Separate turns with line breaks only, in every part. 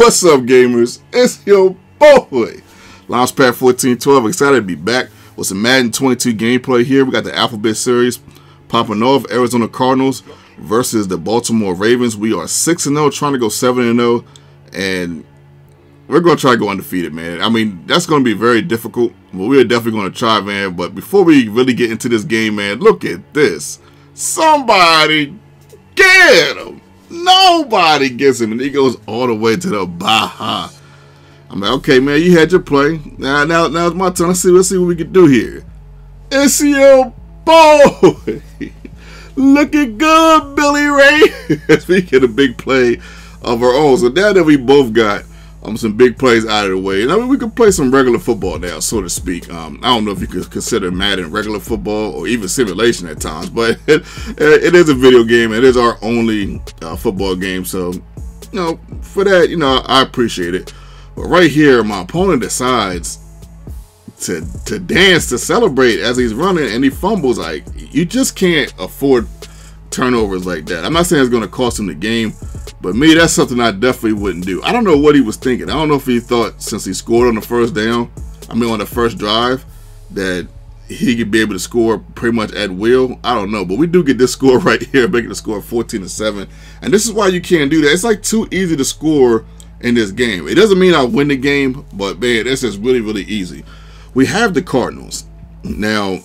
What's up, gamers? It's your boy, Launchpad 1412. Excited to be back with some Madden 22 gameplay here. We got the Alphabet Series popping off. Arizona Cardinals versus the Baltimore Ravens. We are 6 0, trying to go 7 0, and we're going to try to go undefeated, man. I mean, that's going to be very difficult, but we're definitely going to try, man. But before we really get into this game, man, look at this. Somebody get him. Nobody gets him, and he goes all the way to the Baja. I'm like, okay, man, you had your play. Now, now, now it's my turn. Let's see, let's see what we can do here. It's your boy. Looking good, Billy Ray. Speaking of a big play of our own. So now that we both got um, some big plays out of the way. And I mean, we can play some regular football now, so to speak. Um, I don't know if you could consider Madden regular football or even simulation at times, but it, it is a video game. It is our only uh, football game. So, you know, for that, you know, I appreciate it. But right here, my opponent decides to to dance to celebrate as he's running and he fumbles. Like you just can't afford turnovers like that. I'm not saying it's going to cost him the game, but me, that's something I definitely wouldn't do. I don't know what he was thinking. I don't know if he thought since he scored on the first down, I mean on the first drive, that he could be able to score pretty much at will. I don't know, but we do get this score right here, making the score 14 to 7. And this is why you can't do that. It's like too easy to score in this game. It doesn't mean I win the game, but man, this is really, really easy. We have the Cardinals. Now,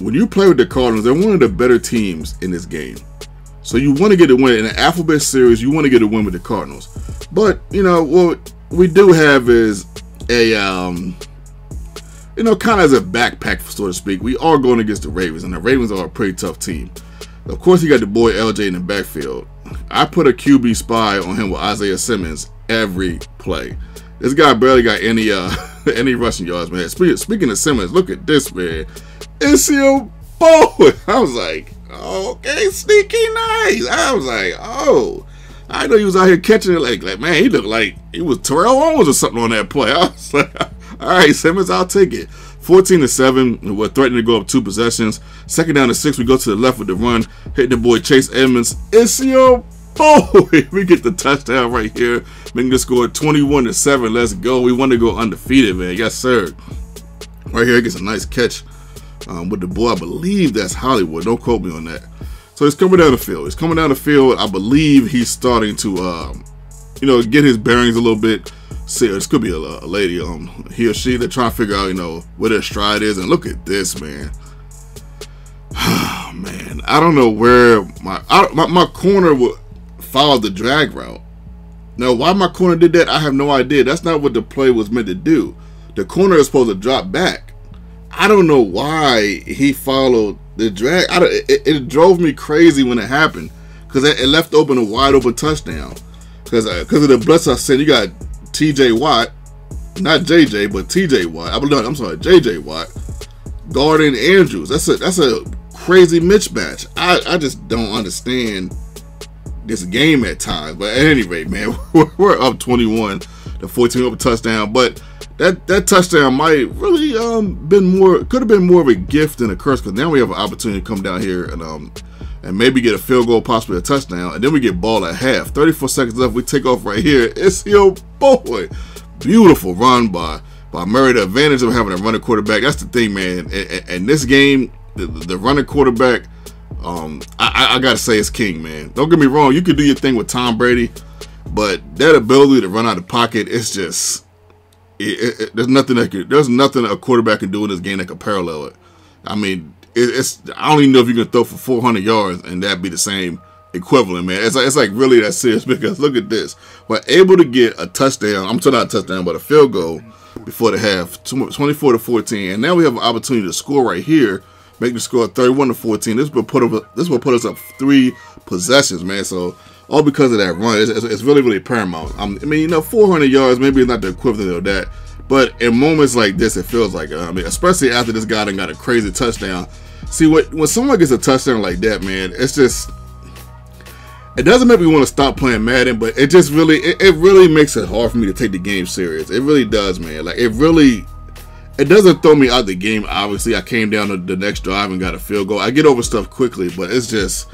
when you play with the Cardinals, they're one of the better teams in this game. So you want to get a win in the alphabet series. You want to get a win with the Cardinals, but you know what we do have is a um, you know, kind of as a backpack, so to speak. We are going against the Ravens, and the Ravens are a pretty tough team. Of course, you got the boy LJ in the backfield. I put a QB spy on him with Isaiah Simmons every play. This guy barely got any uh any rushing yards, man. Speaking, of Simmons, look at this man. It's your boy. I was like, okay, sneaky nice. I was like, oh. I know he was out here catching it like, like man, he looked like he was Terrell Owens or something on that play. I was like, all right, Simmons, I'll take it. 14 to 7, we're threatening to go up two possessions. Second down to six, we go to the left with the run, hitting the boy Chase Edmonds. It's your boy. We get the touchdown right here, making the score 21 to 7. Let's go. We want to go undefeated, man. Yes, sir. Right here, he gets a nice catch um, with the boy. I believe that's Hollywood. Don't quote me on that. So he's coming down the field. He's coming down the field. I believe he's starting to, um, you know, get his bearings a little bit. See, this could be a, a lady, um, he or she. They're trying to figure out, you know, where their stride is. And look at this, man. man, I don't know where my I, my, my corner would follow the drag route. Now, why my corner did that, I have no idea. That's not what the play was meant to do. The corner is supposed to drop back. I don't know why he followed the drag. I, it, it drove me crazy when it happened because it, it, left open a wide open touchdown. Because because uh, of the blitz I said, you got T.J. Watt, not J.J. but T.J. Watt. I believe I'm sorry, J.J. Watt, guarding Andrews. That's a that's a crazy mismatch. I I just don't understand this game at times. But at any rate, man, we're, we're up 21 to 14 over touchdown. But that that touchdown might really um been more could have been more of a gift than a curse because now we have an opportunity to come down here and um and maybe get a field goal, possibly a touchdown, and then we get ball at half. 34 seconds left. We take off right here. It's your boy. Beautiful run by by Murray. The advantage of having a running quarterback. That's the thing, man. And, this game, the, the running quarterback, um, I, I gotta say it's king, man. Don't get me wrong. You could do your thing with Tom Brady, but that ability to run out of pocket, it's just it, it, there's nothing that could, there's nothing a quarterback can do in this game that could parallel it. I mean, it, it's I don't even know if you can throw for 400 yards and that be the same equivalent, man. It's like, it's like really that serious because look at this. We're able to get a touchdown. I'm talking not a touchdown, but a field goal before the half, 24 to 14, and now we have an opportunity to score right here, make the score 31 to 14. This will put up, this will put us up three possessions, man. So all because of that run. It's, it's, it's really, really paramount. I mean, you know, 400 yards, maybe it's not the equivalent of that, but in moments like this, it feels like, uh, I mean, especially after this guy done got a crazy touchdown. See, what when someone gets a touchdown like that, man, it's just, it doesn't make me want to stop playing Madden, but it just really, it, it really makes it hard for me to take the game serious. It really does, man. Like, it really, it doesn't throw me out the game. Obviously, I came down to the next drive and got a field goal. I get over stuff quickly, but it's just,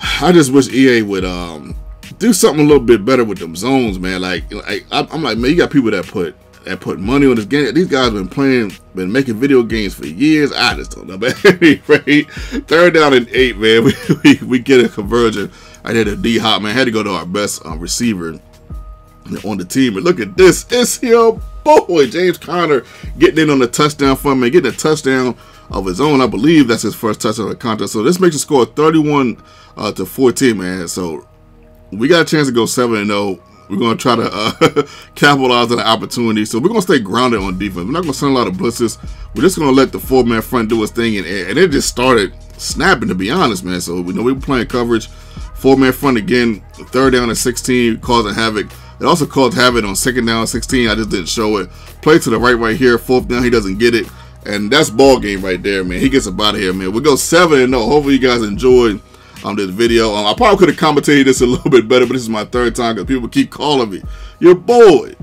I just wish EA would um do something a little bit better with them zones, man. Like, like I'm like, man, you got people that put that put money on this game. These guys been playing, been making video games for years. I just don't know, man. right? Third down and eight, man. We, we, we get a conversion. I did a D hop, man. Had to go to our best um, receiver on the team. And look at this. It's your boy, James Conner, getting in on the touchdown for me, getting a touchdown of his own. I believe that's his first touchdown of the contest. So this makes the score 31 uh, to 14, man. So we got a chance to go 7 and 0. We're going to try to uh, capitalize on the opportunity. So we're going to stay grounded on defense. We're not going to send a lot of blitzes. We're just going to let the four-man front do its thing. And, and it just started snapping, to be honest, man. So we know we were playing coverage. Four-man front again. Third down and 16, causing havoc. It also caused havoc on second down 16. I just didn't show it. Play to the right right here. Fourth down, he doesn't get it. And that's ball game right there, man. He gets up out of here, man. We go 7 and 0. Hopefully you guys enjoyed um, this video. Um, I probably could have commentated this a little bit better, but this is my third time because people keep calling me. Your boy,